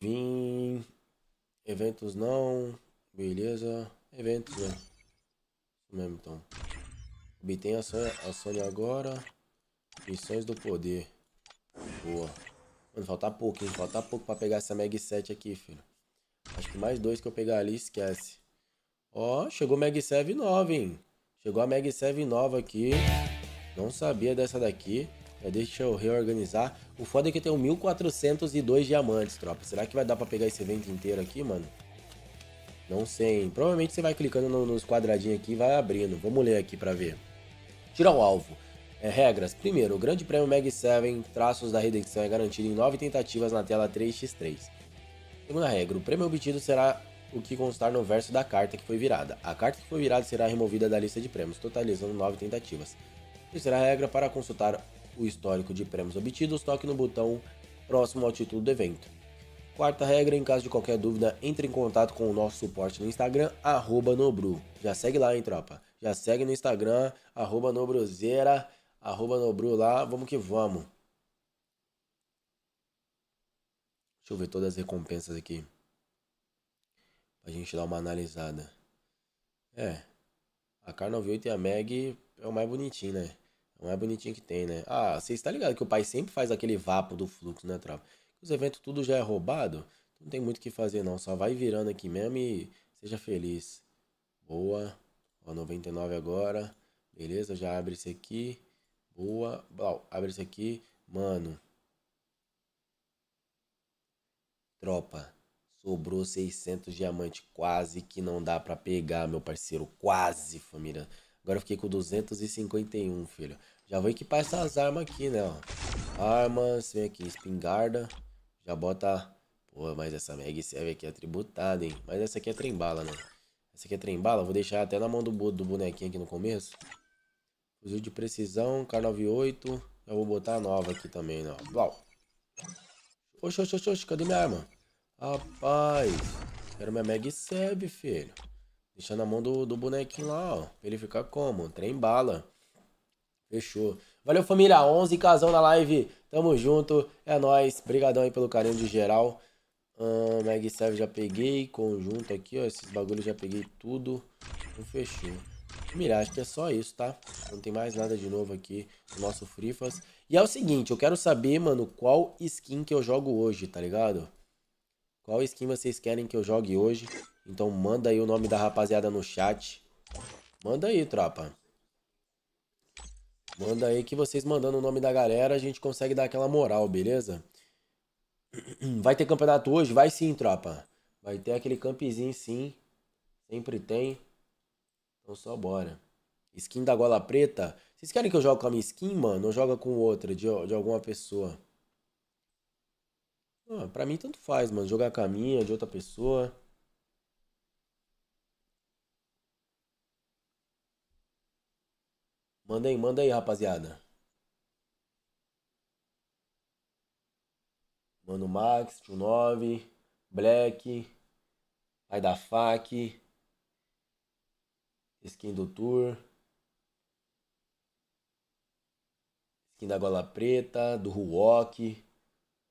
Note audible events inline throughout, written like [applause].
Vim. Eventos não. Beleza. Eventos, né? Isso mesmo, então. Obtém a Sônia, a Sônia agora. Missões do poder. Boa. Mano, falta pouco, hein? Falta pouco pra pegar essa Mag 7 aqui, filho. Acho que mais dois que eu pegar ali, esquece. Ó, chegou Mag 7 nova, hein? Chegou a Mag 7 nova aqui. Não sabia dessa daqui. Já deixa eu reorganizar. O foda é que eu tenho 1402 diamantes, tropa. Será que vai dar pra pegar esse evento inteiro aqui, mano? Não sei, hein? Provavelmente você vai clicando no, nos quadradinhos aqui e vai abrindo. Vamos ler aqui pra ver. Tira o alvo. É, regras. Primeiro, o Grande Prêmio Mag 7 Traços da Redenção é garantido em 9 tentativas na tela 3x3. Segunda regra, o prêmio obtido será o que constar no verso da carta que foi virada. A carta que foi virada será removida da lista de prêmios, totalizando 9 tentativas. Terceira regra, para consultar o histórico de prêmios obtidos, toque no botão próximo ao título do evento. Quarta regra, em caso de qualquer dúvida, entre em contato com o nosso suporte no Instagram, arroba Nobru. Já segue lá, hein, tropa? Já segue no Instagram, arroba Nobruzeira arroba Nobru lá, vamos que vamos. Deixa eu ver todas as recompensas aqui. Pra gente dar uma analisada. É. A Carnov 8 e a Meg é o mais bonitinho, né? É o mais bonitinho que tem, né? Ah, você está ligado que o pai sempre faz aquele vapo do fluxo, né, tropa? Os eventos tudo já é roubado. Não tem muito o que fazer, não. Só vai virando aqui mesmo e seja feliz. Boa. Ó, 99 agora. Beleza, já abre esse aqui. Boa. Bom, abre isso aqui. Mano. Tropa. Sobrou 600 diamantes. Quase que não dá pra pegar, meu parceiro. Quase, família. Agora eu fiquei com 251, filho. Já vou equipar essas armas aqui, né, ó. Armas. Vem aqui, espingarda. Já bota... Pô, mas essa Mag serve aqui é tributada, hein. Mas essa aqui é trembala, né. Essa aqui é trembala. Vou deixar até na mão do, do bonequinho aqui no começo. Fuzil de precisão, K98. Já vou botar a nova aqui também, né? Blau. Oxe, oxe, oxe, cadê minha arma? Rapaz, quero minha Mag Seb, filho. Deixa na mão do, do bonequinho lá, ó. Pra ele ficar como? Trem bala. Fechou. Valeu, família. 11 casão na live. Tamo junto. É nóis. Obrigadão aí pelo carinho de geral. Uh, Mag Seb já peguei. Conjunto aqui, ó. Esses bagulhos já peguei tudo. Então, fechou. Mirage, que é só isso, tá? Não tem mais nada de novo aqui no nosso Frifas. E é o seguinte, eu quero saber, mano, qual skin que eu jogo hoje, tá ligado? Qual skin vocês querem que eu jogue hoje? Então manda aí o nome da rapaziada no chat. Manda aí, tropa. Manda aí que vocês mandando o nome da galera, a gente consegue dar aquela moral, beleza? [clears throat] Vai ter campeonato hoje? Vai sim, tropa. Vai ter aquele campzinho sim. Sempre tem. Então só bora. Skin da gola preta. Vocês querem que eu jogue com a minha skin, mano? Ou joga com outra, de, de alguma pessoa? Ah, pra mim tanto faz, mano. Jogar com a minha, de outra pessoa. Manda aí, manda aí, rapaziada. Mano Max, Tio 9, Black, Pai da FAC skin do Tour, skin da Gola Preta, do Ruok,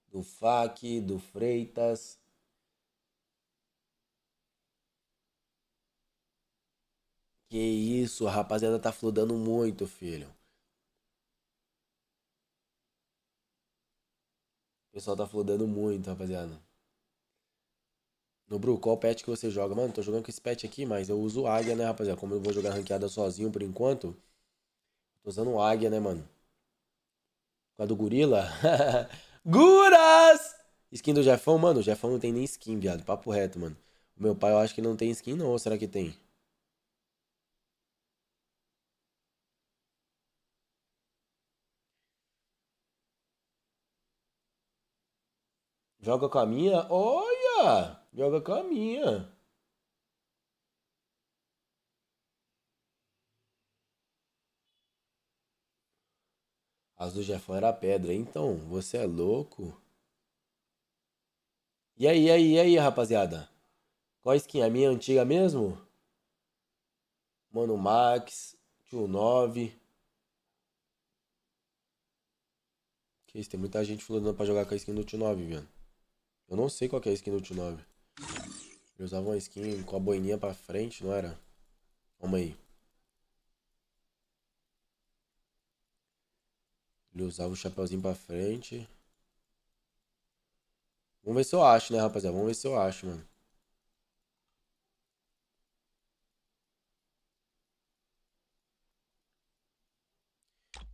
do Fac, do Freitas. Que isso, a rapaziada tá fludando muito, filho. O pessoal tá fludando muito, rapaziada. No Bru, qual pet que você joga? Mano, tô jogando com esse pet aqui, mas eu uso Águia, né, rapaziada? Como eu vou jogar ranqueada sozinho por enquanto, tô usando Águia, né, mano? Com a do Gorila? [laughs] Guras! Skin do Jefão, mano, o Jefão não tem nem skin, viado. Papo reto, mano. O meu pai eu acho que não tem skin não, ou será que tem? Joga com a minha? Olha! Joga com a minha. As do Jefão era pedra. Então, você é louco? E aí, e aí, e aí, rapaziada? Qual skin? A minha antiga mesmo? Mano Max, Tio 9. Que isso, tem muita gente falando pra jogar com a skin do Tio 9, velho. Eu não sei qual é a skin do Tio 9. Ele usava uma skin com a boininha pra frente, não era? Vamos aí. Ele usava o chapeuzinho pra frente. Vamos ver se eu acho, né, rapaziada? Vamos ver se eu acho, mano.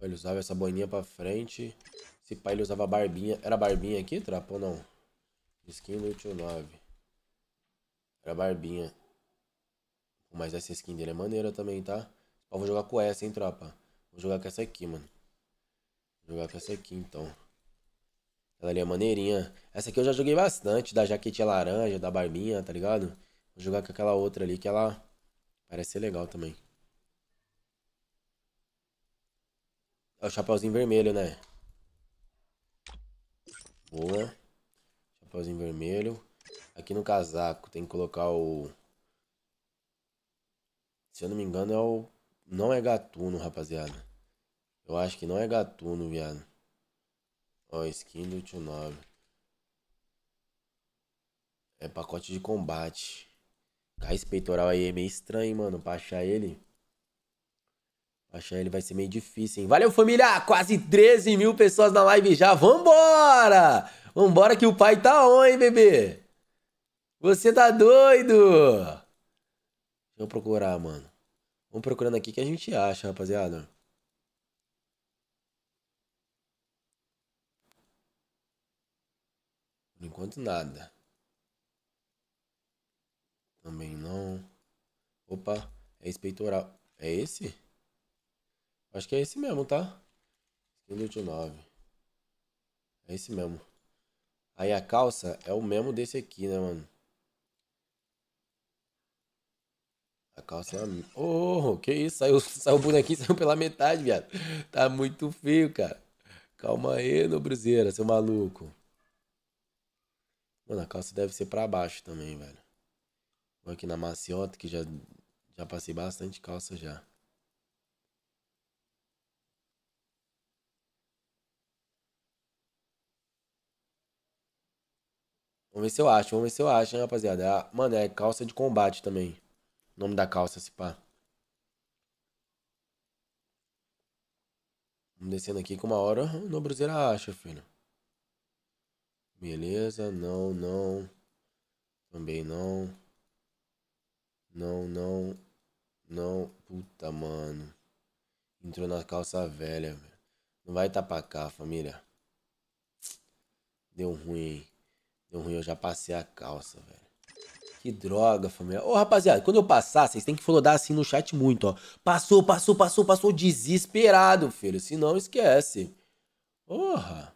Ele usava essa boininha pra frente. Esse pai ele usava barbinha. Era barbinha aqui, trapo ou não? Skin do tio 9. Era barbinha. Mas essa skin dele é maneira também, tá? Eu vou jogar com essa, hein, tropa? Vou jogar com essa aqui, mano. Vou jogar com essa aqui, então. Ela ali é maneirinha. Essa aqui eu já joguei bastante. Da jaquetinha laranja, da barbinha, tá ligado? Vou jogar com aquela outra ali que ela parece ser legal também. É o chapeuzinho vermelho, né? Boa. Chapeuzinho vermelho. Aqui no casaco tem que colocar o... Se eu não me engano é o... Não é gatuno, rapaziada. Eu acho que não é gatuno, viado. Ó, skin do tio 9. É pacote de combate. Esse peitoral aí é meio estranho, mano. Pra achar ele. Achar ele vai ser meio difícil, hein? Valeu, família! Quase 13 mil pessoas na live já. Vambora! Vambora que o pai tá on, hein, bebê? Você tá doido? Deixa eu procurar, mano. Vamos procurando aqui que a gente acha, rapaziada. Por enquanto nada. Também não. Opa, é esse peitoral. É esse? Acho que é esse mesmo, tá? Skin 9. É esse mesmo. Aí a calça é o mesmo desse aqui, né, mano? A calça é a... Oh, que isso? Saiu, [laughs] saiu o bonequinho, saiu pela metade, viado. Tá muito feio, cara. Calma aí, nobrezeira, seu maluco. Mano, a calça deve ser pra baixo também, velho. Vou aqui na maciota, que já, já passei bastante calça já. Vamos ver se eu acho, vamos ver se eu acho, hein, rapaziada. É, mano, é calça de combate também. O nome da calça, se pá. Vamos descendo aqui com uma hora o Nobruzeira acha, filho. Beleza, não, não. Também não. Não, não. Não. Puta, mano. Entrou na calça velha, velho. Não vai pra cá, família. Deu ruim. Deu ruim, eu já passei a calça, velho. Que droga, família. Ô, rapaziada, quando eu passar, vocês têm que flodar assim no chat muito, ó. Passou, passou, passou, passou. Desesperado, filho. Se não, esquece. Porra.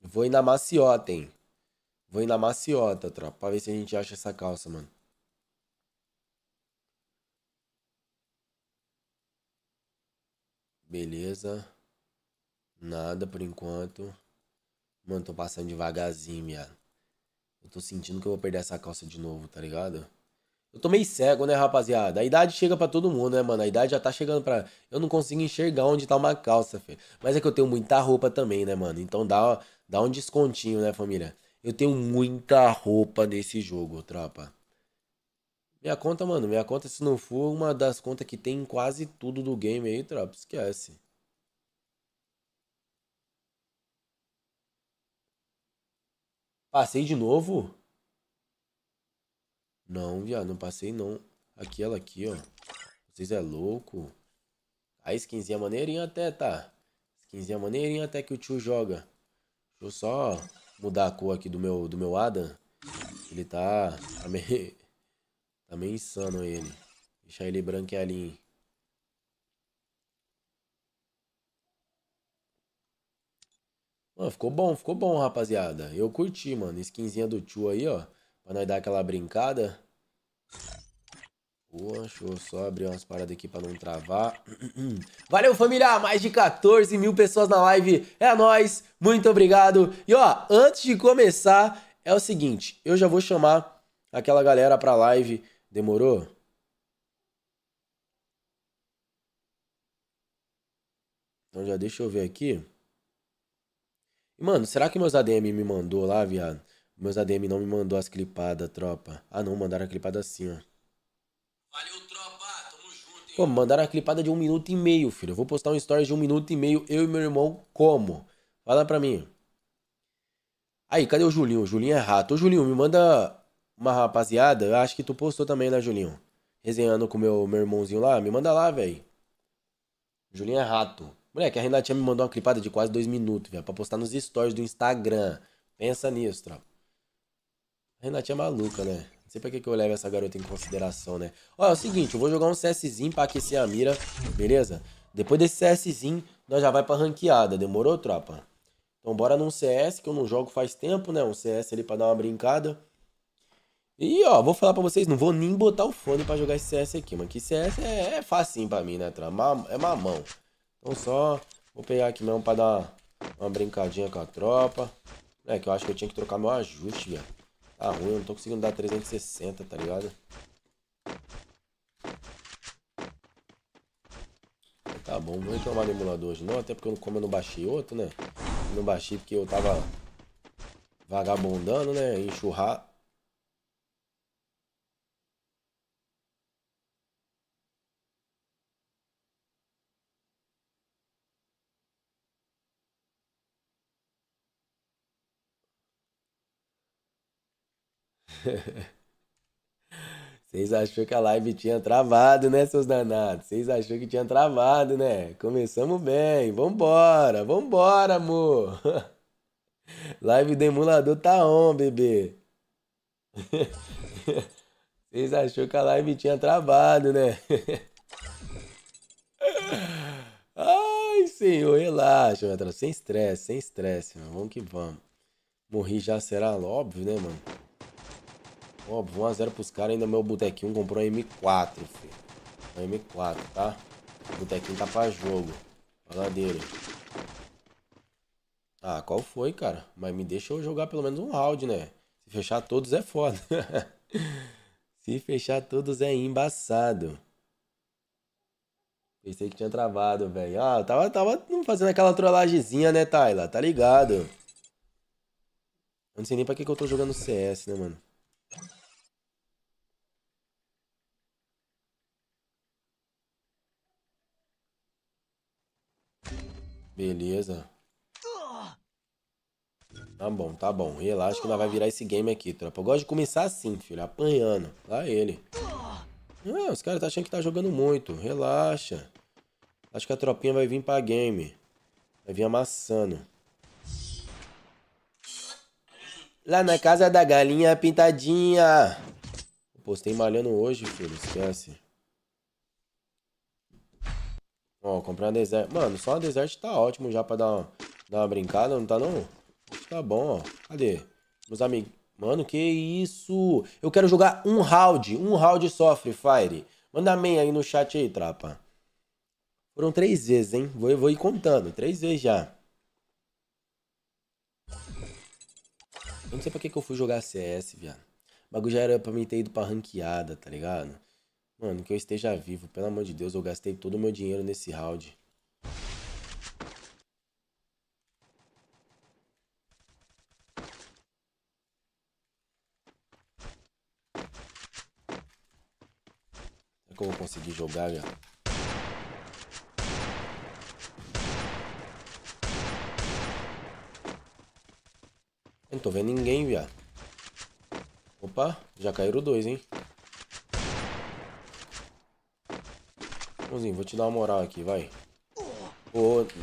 Vou ir na maciota, hein? Vou ir na maciota, tropa. Pra ver se a gente acha essa calça, mano. Beleza. Nada por enquanto. Mano, tô passando devagarzinho, viado. Eu tô sentindo que eu vou perder essa calça de novo, tá ligado? Eu tô meio cego, né, rapaziada? A idade chega para todo mundo, né, mano? A idade já tá chegando pra. Eu não consigo enxergar onde tá uma calça, filho. Mas é que eu tenho muita roupa também, né, mano? Então dá, dá um descontinho, né, família? Eu tenho muita roupa nesse jogo, tropa. Minha conta, mano, minha conta, se não for uma das contas que tem quase tudo do game aí, tropa, esquece. Passei de novo? Não, viado, não passei não. Aqui, ela aqui, ó. Vocês é louco. A skinzinha maneirinha até, tá? Skinzinha maneirinha até que o tio joga. Deixa eu só mudar a cor aqui do meu, do meu Adam. Ele tá, tá meio, [laughs] tá meio insano ele. Deixar ele branquelinho. Mano, ficou bom, ficou bom, rapaziada. Eu curti, mano. Skinzinha do tio aí, ó. Pra nós dar aquela brincada. Boa, deixa eu só abrir umas paradas aqui pra não travar. [clears throat] Valeu, família! Mais de 14 mil pessoas na live. É nóis. Muito obrigado. E ó, antes de começar, é o seguinte. Eu já vou chamar aquela galera pra live. Demorou? Então já deixa eu ver aqui. Mano, será que meus ADM me mandou lá, viado? Meus ADM não me mandou as clipadas, tropa. Ah, não, mandaram a clipada assim, ó. Valeu, tropa. Tamo junto, hein? Pô, mandaram a clipada de um minuto e meio, filho. Eu vou postar um story de um minuto e meio, eu e meu irmão, como? Fala pra mim. Aí, cadê o Julinho? O Julinho é rato. Ô, Julinho, me manda uma rapaziada. Eu acho que tu postou também, né, Julinho? Resenhando com meu, meu irmãozinho lá. Me manda lá, velho. Julinho é rato. Moleque, a Renatinha me mandou uma clipada de quase dois minutos, velho. Pra postar nos stories do Instagram. Pensa nisso, tropa. A Renatinha é maluca, né? Não sei pra que, que eu levo essa garota em consideração, né? Ó, é o seguinte, eu vou jogar um CSzinho pra aquecer a mira, beleza? Depois desse CSzinho, nós já vai pra ranqueada. Demorou, tropa? Então bora num CS, que eu não jogo faz tempo, né? Um CS ali pra dar uma brincada. E ó, vou falar pra vocês, não vou nem botar o fone pra jogar esse CS aqui, mano. Que CS é, é facinho pra mim, né? É mamão. Então só vou pegar aqui mesmo pra dar uma brincadinha com a tropa. É que eu acho que eu tinha que trocar meu ajuste, velho. Tá ruim, eu não tô conseguindo dar 360, tá ligado? Tá bom, vou reclamar do emulador hoje não, até porque eu, como eu não baixei outro, né? não baixei porque eu tava vagabundando, né? Enxurrar. [laughs] Vocês achou que a live tinha travado, né, seus danados? Vocês achou que tinha travado, né? Começamos bem. Vambora, vambora, amor. [laughs] Live do emulador tá on, bebê. [laughs] Vocês achou que a live tinha travado, né? Ai, senhor, relaxa, meu Sem estresse, sem estresse, mano. Vamos que vamos. Morri já será óbvio, né, mano? Óbvio, 1x0 pros caras. Ainda meu botequinho comprou um M4, filho. Um M4, tá? O botequinho tá pra jogo. Fala dele. Ah, qual foi, cara? Mas me deixa eu jogar pelo menos um round, né? Se fechar todos é foda. [laughs] Se fechar todos é embaçado. Pensei que tinha travado, velho. Ah, tava, tava fazendo aquela trollagemzinha, né, Tyler? Tá ligado? Eu não sei nem pra que, que eu tô jogando CS, né, mano? Beleza. Tá bom, tá bom. Relaxa que nós vai virar esse game aqui, tropa. Eu gosto de começar assim, filho. Apanhando. Lá ele. Ah, os caras tá achando que tá jogando muito. Relaxa. Acho que a tropinha vai vir pra game. Vai vir amassando. Lá na casa da galinha pintadinha. Postei malhando hoje, filho. Esquece. Ó, comprar uma Desert. Mano, só uma Desert tá ótimo já pra dar uma, dar uma brincada, não tá não? Tá bom, ó. Cadê? Meus amigos. Mano, que isso? Eu quero jogar um round. Um round só, Free Fire. Manda amém aí no chat aí, trapa. Foram três vezes, hein? Vou, vou ir contando. Três vezes já. Eu não sei pra que, que eu fui jogar CS, viado. O bagulho já era pra mim ter ido pra ranqueada, tá ligado? Mano, que eu esteja vivo. Pelo amor de Deus, eu gastei todo o meu dinheiro nesse round. Será que eu vou conseguir jogar, velho? Não tô vendo ninguém, viado. Opa, já caíram dois, hein? Mãozinho, vou te dar uma moral aqui, vai.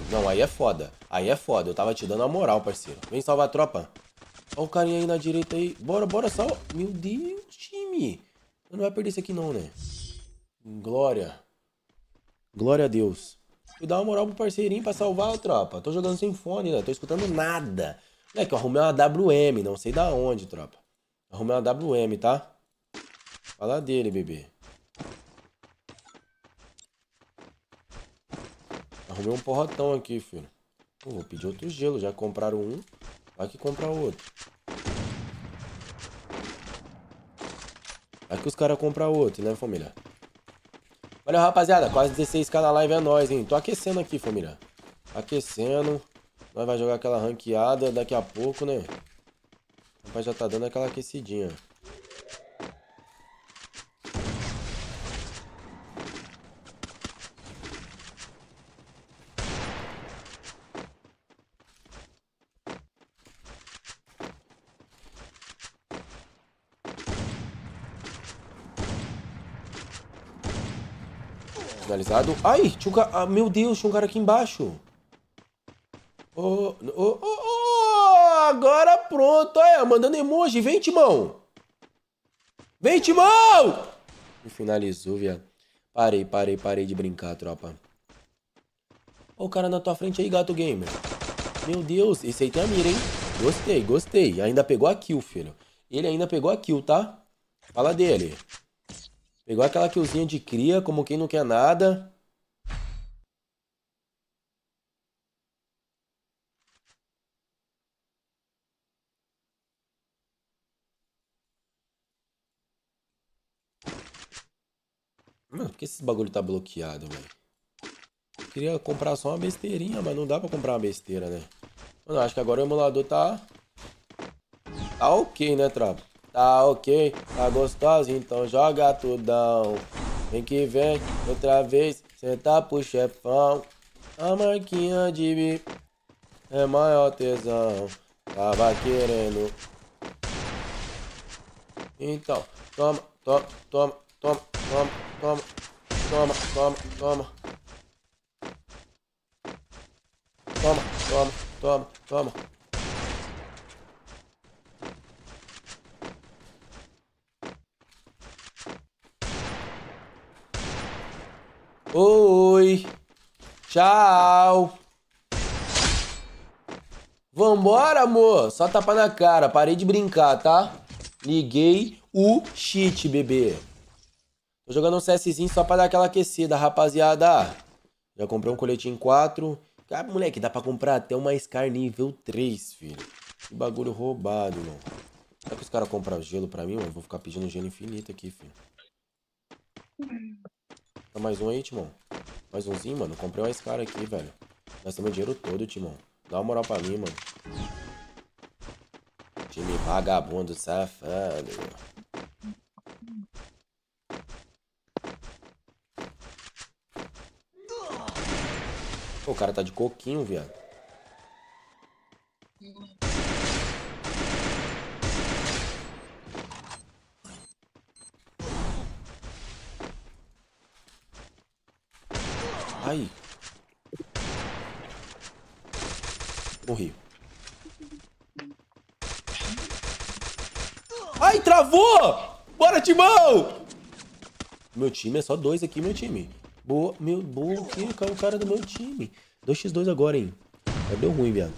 Não, aí é foda. Aí é foda. Eu tava te dando a moral, parceiro. Vem salvar a tropa. Olha o carinha aí na direita aí. Bora, bora, salva. Meu Deus, time. Não vai perder isso aqui não, né? Glória. Glória a Deus. Vou dar uma moral pro parceirinho pra salvar a tropa. Tô jogando sem fone, né? Tô escutando nada. É que eu arrumei uma WM, não sei da onde, tropa. Arrumei uma WM, tá? Fala dele, bebê. Arrumei um porrotão aqui, filho. Pô, vou pedir outro gelo. Já compraram um. Vai que comprar outro. Vai que os caras compram outro, né, família? Valeu, rapaziada. Quase 16k na live é nóis, hein? Tô aquecendo aqui, família. Aquecendo. Nós vai jogar aquela ranqueada daqui a pouco, né? O rapaz já tá dando aquela aquecidinha. Ai, tinha um cara... Ah, meu Deus, tinha um cara aqui embaixo. Oh, oh, oh, oh, agora pronto. Olha, mandando emoji. Vem, Timão. Vem, Timão! Finalizou, viado. Parei, parei, parei de brincar, tropa. Olha o cara na tua frente aí, gato gamer. Meu Deus, esse aí tem a mira, hein? Gostei, gostei. Ainda pegou a kill, filho. Ele ainda pegou a kill, tá? Fala dele. Pegou aquela killzinha de cria, como quem não quer nada. Mano, por que esse bagulho tá bloqueado, velho? Queria comprar só uma besteirinha, mas não dá pra comprar uma besteira, né? Mano, acho que agora o emulador tá... Tá ok, né, tropa? Tá ok, tá gostoso, então joga tudão. Vem que vem, outra vez, senta pro chefão. A marquinha de bi é maior tesão. Tava querendo. Então, toma, toma, toma, toma, toma, toma, toma, toma, toma. Toma, toma, toma, toma. Oi. Tchau. Vambora, amor. Só tapa na cara. Parei de brincar, tá? Liguei o cheat, bebê. Tô jogando um CSzinho só pra dar aquela aquecida, rapaziada. Já comprei um coletinho 4. Cara, moleque, dá pra comprar até uma Scar nível 3, filho. Que bagulho roubado, mano. Será que os caras compram gelo pra mim, mano? Vou ficar pedindo gelo infinito aqui, filho. Mais um aí, Timão. Mais umzinho, mano. Comprei uma Scar aqui, velho. Gastamos o dinheiro todo, Timão. Dá uma moral pra mim, mano. Time vagabundo, safado. Pô, o cara tá de coquinho, viado. Ai. Morri. Ai, travou! Bora, Timão! Meu time é só dois aqui, meu time. Boa, meu, boa? Caiu o cara do meu time. 2x2 agora, hein? Deu ruim, viado.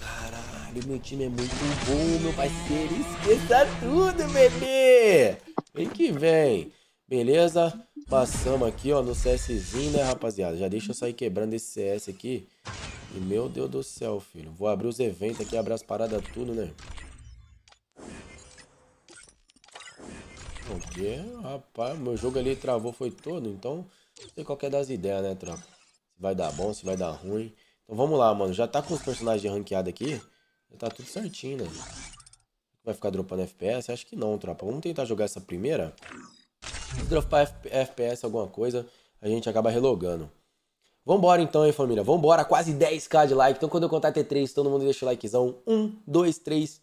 Caralho, meu time é muito bom, meu parceiro. Esqueça tudo, bebê. Vem que vem. Beleza? Passamos aqui, ó, no CSzinho, né, rapaziada? Já deixa eu sair quebrando esse CS aqui. E, meu Deus do céu, filho. Vou abrir os eventos aqui, abrir as paradas tudo, né? Porque, rapaz, meu jogo ali travou foi todo, então... Sei qual é das ideias, né, tropa? Se vai dar bom, se vai dar ruim. Então vamos lá, mano. Já tá com os personagens de ranqueada aqui. Já tá tudo certinho, né? Vai ficar dropando FPS? Acho que não, tropa. Vamos tentar jogar essa primeira. Se dropar FPS alguma coisa, a gente acaba relogando. Vambora então aí, família. Vambora, quase 10k de like. Então quando eu contar T3, todo mundo deixa o likezão. 1, 2, 3.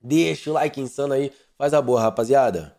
Deixa o like insano aí. Faz a boa, rapaziada.